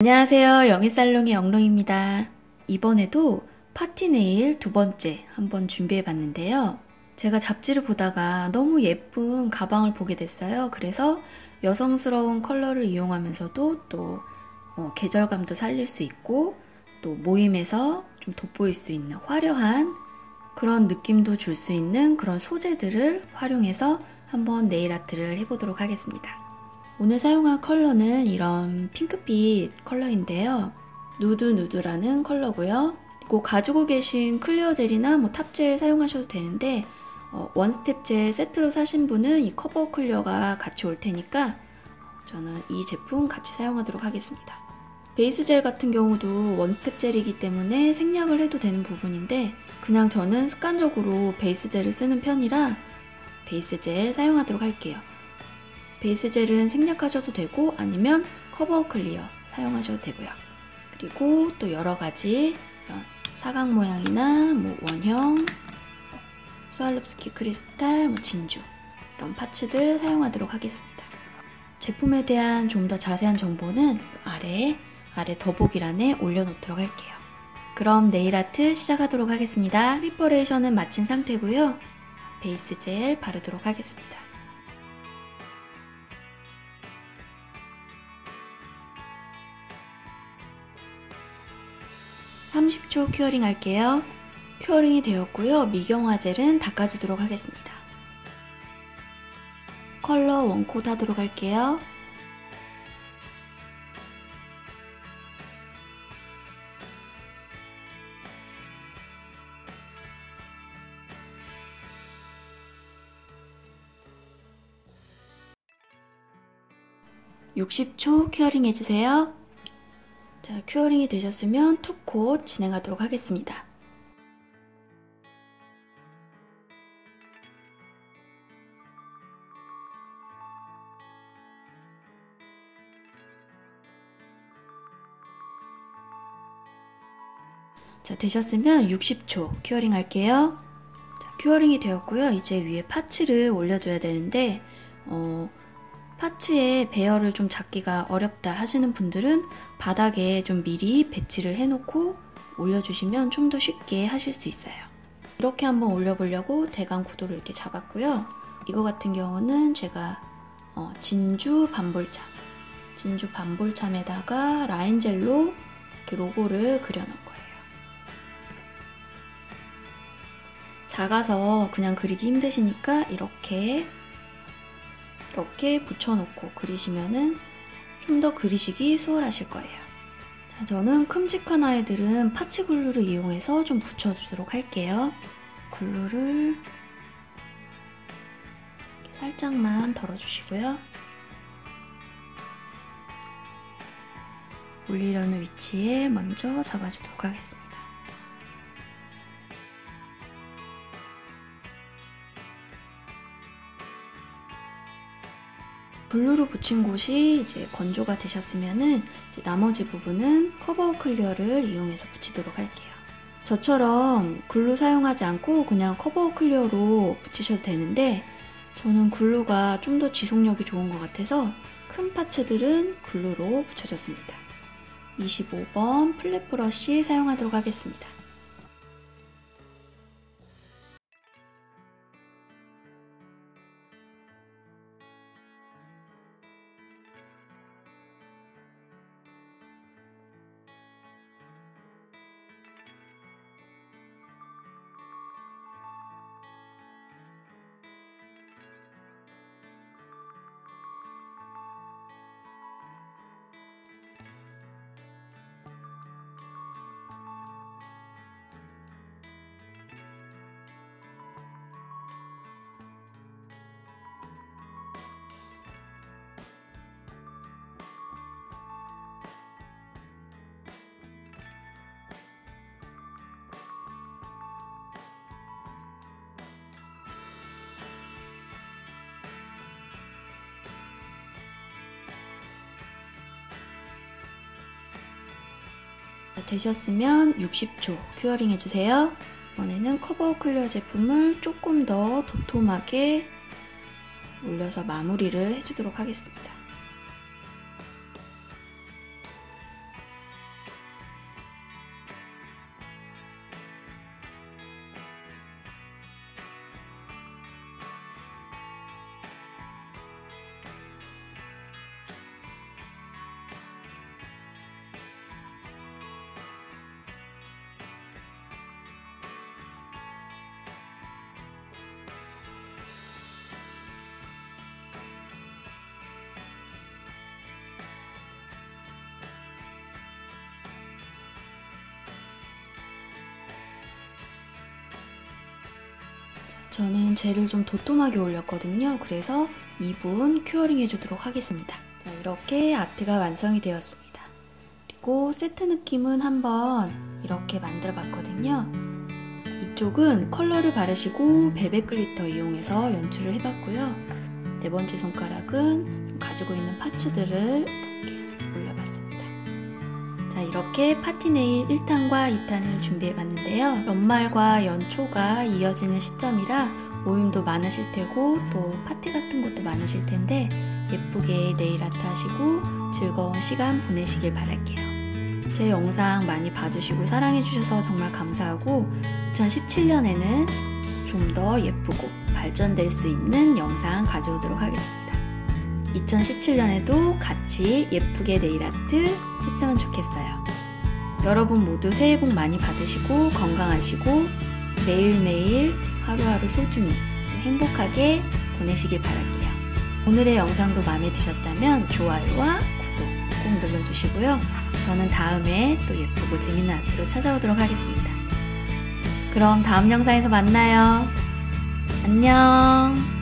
안녕하세요. 영희살롱의 영롱입니다. 이번에도 파티 네일 두 번째 한번 준비해 봤는데요. 제가 잡지를 보다가 너무 예쁜 가방을 보게 됐어요. 그래서 여성스러운 컬러를 이용하면서도 또 어, 계절감도 살릴 수 있고 또 모임에서 좀 돋보일 수 있는 화려한 그런 느낌도 줄 수 있는 그런 소재들을 활용해서 한번 네일 아트를 해보도록 하겠습니다. 오늘 사용할 컬러는 이런 핑크빛 컬러인데요. 누드 누드라는 컬러고요. 그리고 가지고 계신 clear 젤이나 뭐 top젤 사용하셔도 되는데 어, one-step 젤 세트로 사신 분은 이 커버 clear가 같이 올 테니까 저는 이 제품 같이 사용하도록 하겠습니다. 베이스 젤 같은 경우도 one-step 젤이기 때문에 생략을 해도 되는 부분인데 그냥 저는 습관적으로 베이스 젤을 쓰는 편이라 베이스 젤 사용하도록 할게요. 베이스 젤은 생략하셔도 되고 아니면 커버 clear 사용하셔도 되고요. 그리고 또 여러 가지 이런 사각 모양이나 뭐 원형, 스와로브스키 크리스탈, 뭐 진주 이런 parts들 사용하도록 하겠습니다. 제품에 대한 좀 더 자세한 정보는 아래 아래 더보기란에 올려놓도록 할게요. 그럼 네일 아트 시작하도록 하겠습니다. preparation은 마친 상태고요. 베이스 젤 바르도록 하겠습니다. 30초 curing 할게요. curing이 되었고요. 미경화 젤은 닦아주도록 하겠습니다. 컬러 one coat 하도록 할게요. (60초) curing 해주세요. 자, curing이 되셨으면 two coat 진행하도록 하겠습니다. 자, 되셨으면 60초 curing 할게요. 자, curing이 되었고요. 이제 위에 parts를 올려줘야 되는데, 어, 파츠에 배열을 좀 잡기가 어렵다 하시는 분들은 바닥에 좀 미리 배치를 해놓고 올려주시면 좀 더 쉽게 하실 수 있어요. 이렇게 한번 올려보려고 대강 구도를 이렇게 잡았고요. 이거 같은 경우는 제가 어, 진주 반볼참 진주 반볼참에다가 라인젤로 이렇게 로고를 그려놓은 거예요. 작아서 그냥 그리기 힘드시니까 이렇게 이렇게 붙여놓고 그리시면은 좀 더 그리시기 수월하실 거예요. 자, 저는 큼직한 아이들은 파츠 글루를 이용해서 좀 붙여주도록 할게요. 글루를 살짝만 덜어주시고요. 올리려는 위치에 먼저 잡아주도록 하겠습니다. glue로 붙인 곳이 이제 건조가 되셨으면은 이제 나머지 부분은 cover clear를 이용해서 붙이도록 할게요. 저처럼 glue 사용하지 않고 그냥 cover clear로 붙이셔도 되는데 저는 glue가 좀 더 지속력이 좋은 것 같아서 큰 parts들은 glue로 붙여줬습니다. 25번 flat brush 사용하도록 하겠습니다. 되셨으면 60초 curing 해주세요. 이번에는 cover clear 제품을 조금 더 도톰하게 올려서 마무리를 해주도록 하겠습니다. 저는 젤을 좀 도톰하게 올렸거든요. 그래서 2분 curing 해주도록 하겠습니다. 자, 이렇게 아트가 완성이 되었습니다. 그리고 세트 느낌은 한번 이렇게 만들어 봤거든요. 이쪽은 컬러를 바르시고 벨벳 glitter 이용해서 연출을 해봤고요. 네 번째 손가락은 가지고 있는 parts들을 이렇게. 자, 이렇게 파티네일 1탄과 2탄을 준비해 봤는데요. 연말과 연초가 이어지는 시점이라 모임도 많으실 테고 또 파티 같은 것도 많으실 텐데 예쁘게 네일 아트 하시고 즐거운 시간 보내시길 바랄게요. 제 영상 많이 봐주시고 사랑해주셔서 정말 감사하고 2017년에는 좀 더 예쁘고 발전될 수 있는 영상 가져오도록 하겠습니다. 2017년에도 같이 예쁘게 네일 아트 했으면 좋겠어요. 여러분 모두 새해 복 많이 받으시고 건강하시고 매일매일 하루하루 소중히 행복하게 보내시길 바랄게요. 오늘의 영상도 마음에 드셨다면 좋아요와 구독 꼭 눌러주시고요. 저는 다음에 또 예쁘고 재밌는 아트로 찾아오도록 하겠습니다. 그럼 다음 영상에서 만나요. 안녕.